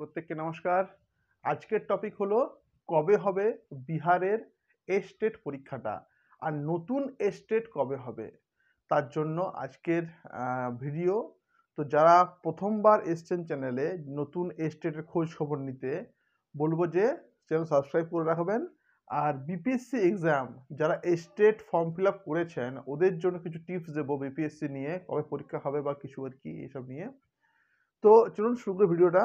প্রত্যেককে নমস্কার। আজকের টপিক হলো, কবে হবে বিহারের এস্টেট পরীক্ষাটা? আর নতুন এস্টেট কবে হবে? তার জন্য আজকের ভিডিও তো যারা প্রথমবার এসছেন চ্যানেলে নতুন এস্টেটের খোঁজ খবর নিতে, বলব যে চ্যানেল সাবস্ক্রাইব করে রাখবেন। আর বিপিএসসি এক্সাম যারা এস্টেট ফর্ম ফিল আপ করেছেন, ওদের জন্য কিছু টিপস দেবো বিপিএসসি নিয়ে, কবে পরীক্ষা হবে বা কিছু আর কি, এসব নিয়ে। তো চলুন শুরু করে ভিডিওটা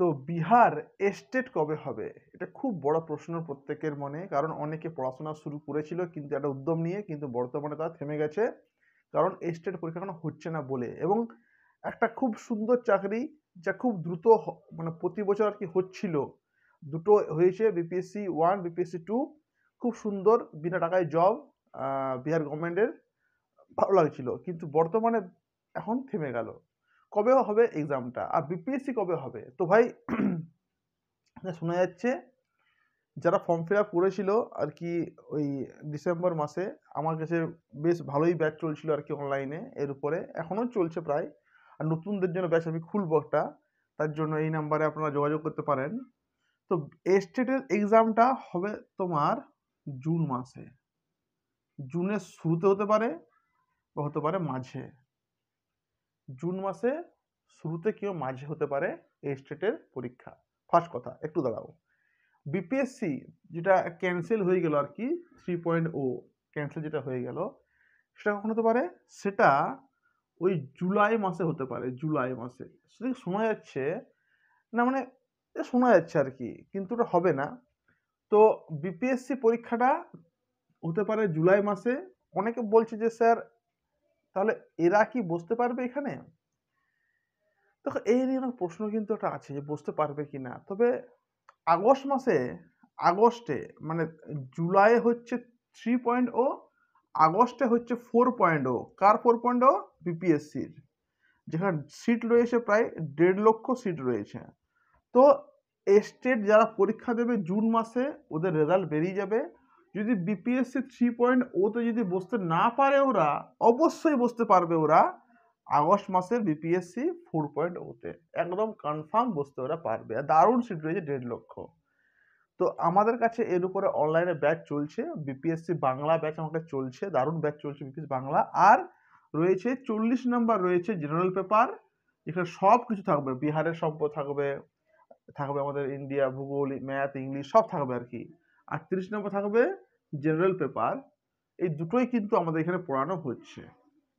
তো বিহার এস্টেট কবে হবে? এটা খুব বড় প্রশ্ন প্রত্যেকের মনে, কারণ অনেকে পড়াশোনা শুরু করেছিল কিন্তু একটা উদ্যম নিয়ে, কিন্তু বর্তমানে তারা থেমে গেছে। কারণ এস্টেট পরীক্ষা এখনও হচ্ছে না বলে? এবং একটা খুব সুন্দর চাকরি যা খুব দ্রুত মানে প্রতি বছর আর কি হচ্ছিল। দুটো হয়েছে বিপিএসসি ওয়ান বিপিএসসি টু খুব সুন্দর, বিনা টাকায় জব বিহার গভর্নমেন্টের ভালো লাগছিল। কিন্তু বর্তমানে এখন থেমে গেল। কবে হবে এক্সামটা আর বিপিএসসি কবে হবে? তো ভাই, শোনা যাচ্ছে, যারা ফর্ম ফিল আপ করেছিল আর কি ওই ডিসেম্বর মাসে, আমার কাছে বেশ ভালোই ব্যাচ চলছিল আর কি অনলাইনে এর উপরে। এখনও চলছে প্রায়। আর নতুনদের জন্য ব্যাচ আমি খুলবো একটা। তার জন্য এই নাম্বারে আপনারা যোগাযোগ করতে পারেন। তো এস্টেটের এক্সামটা হবে তোমার জুন মাসে। জুনের শুরুতে হতে পারে বা হতে পারে মাঝে। জুন মাসে শুরুতে কেউ মাঝে হতে পারে এই স্টেটের পরীক্ষা। ফার্স্ট কথা, একটু দাঁড়াও। বিপিএসসি যেটা ক্যান্সেল হয়ে গেল আর কি থ্রি পয়েন্ট ও ক্যান্সেল যেটা হয়ে গেল, সেটা কখন হতে পারে? সেটা ওই জুলাই মাসে হতে পারে, জুলাই মাসে। সেটা শোনা যাচ্ছে? না মানে শোনা যাচ্ছে আর কি কিন্তু ওটা হবে না। তো বিপিএসসি পরীক্ষাটা হতে পারে জুলাই মাসে। অনেকে বলছে যে, স্যার তাহলে এরা কি বসতে পারবে এখানে? দেখো, এই নিয়ে একটা প্রশ্ন কিন্তু একটা আছে যে বসতে পারবে কি না। তবে আগস্ট মাসে, আগস্টে মানে জুলাই হচ্ছে থ্রি পয়েন্ট ও আগস্টে হচ্ছে ফোর পয়েন্ট ও কার ফোর পয়েন্ট ও বিপিএসসির যেখানে সিট রয়েছে প্রায় দেড় লক্ষ সিট রয়েছে। তো স্টেট যারা পরীক্ষা দেবে জুন মাসে, ওদের রেজাল্ট বেরিয়ে যাবে। যদি বিপিএসসি থ্রি পয়েন্ট ওতে যদি বসতে না পারে ওরা, অবশ্যই বসতে পারবে ওরা। আগস্ট মাসের বিপিএসসি ফোর পয়েন্ট ওতে একদম কনফার্ম বসতে ওরা পারবে। আর দারুণ সিট রয়েছে দেড় লক্ষ। তো আমাদের কাছে এর উপরে অনলাইনে ব্যাচ চলছে। বিপিএসসি বাংলা ব্যাচ আমাদের চলছে। দারুণ ব্যাচ চলছে বিপিএসসি বাংলা। আর রয়েছে চল্লিশ নাম্বার রয়েছে জেনারেল পেপার যেখানে সব কিছু থাকবে। বিহারের সম্পদ থাকবে থাকবে আমাদের ইন্ডিয়া ভূগোল ম্যাথ ইংলিশ সব থাকবে আর কি। আর তিরিশ নম্বর থাকবে জেনারেল পেপার এই দুটোই কিন্তু আমাদের এখানে পড়ানো হচ্ছে।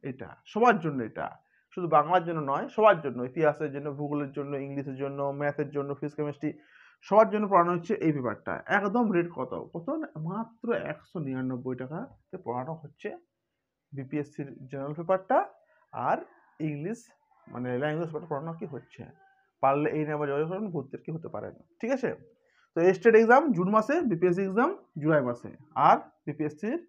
এটা সবার জন্য এটা। শুধু বাংলার জন্য নয়, সবার জন্য। ইতিহাসের জন্য, ভূগোলের জন্য, ইংলিশের জন্য ম্যাথের জন্য ফিজিক্স কেমিস্ট্রি সবার জন্য পড়ানো হচ্ছে এই পেপারটা একদম রেট কত? কত? মাত্র একশো নিরানব্বই টাকাতে পড়ানো হচ্ছে বিপিএসসির জেনারেল পেপারটা আর ইংলিশ মানে ল্যাঙ্গুয়েজ পেপারটা পড়ানো কি হচ্ছে? পারলে এই নাম্বার যোগাযোগ করুন ভর্তি কি হতে পারেন ঠিক আছে? তো স্টেট এক্সাম জুন মাসে বিপিএসসি এক্সাম জুলাই মাসে। আর বিপিএসসির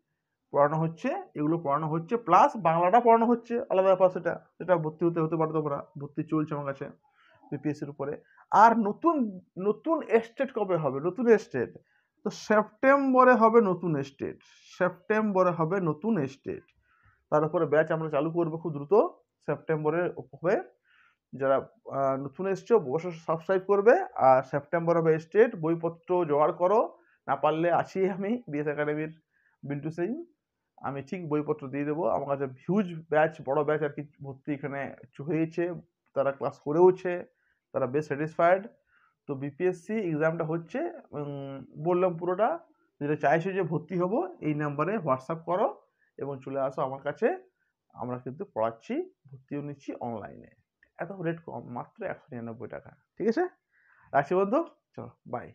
পড়ানো হচ্ছে, এগুলো পড়ানো হচ্ছে প্লাস বাংলাটা পড়ানো হচ্ছে, আলাদা ব্যাপার সেটা। সেটা ভর্তি হতে হতে পারো তোমরা, ভর্তি চলছে আমার কাছে বিপিএসসির উপরে। আর নতুন নতুন এস্টেট কবে হবে? নতুন এস্টেট তো সেপ্টেম্বরে হবে নতুন এস্টেট সেপ্টেম্বরে হবে নতুন এস্টেট তার উপরে ব্যাচ আমরা চালু করব খুব দ্রুত। সেপ্টেম্বরে হবে যারা নতুন এসছো অবশ্যই সাবস্ক্রাইব করবে আর সেপ্টেম্বর হবে স্টেট বইপত্র জোগাড় করো। না পারলে আছি আমি বিএস একাডেমির বিল্টু সিং আমি ঠিক বইপত্র দিয়ে দেবো। আমার কাছে হিউজ ব্যাচ বড় ব্যাচ আর কি ভর্তি এখানে হয়েছে। তারা ক্লাস করেওছে, তারা বেশ স্যাটিসফাইড তো বিপিএসসি এক্সামটা হচ্ছে বললাম পুরোটা। যেটা চাইছো যে ভর্তি হব, এই নাম্বারে হোয়াটসঅ্যাপ করো এবং চলে আসো আমার কাছে। আমরা কিন্তু পড়াচ্ছি, ভর্তিও নিচ্ছি অনলাইনে এত রেট কম মাত্র একশো নিরানব্বই টাকা। ঠিক আছে? রাখছি বন্ধু চলো বাই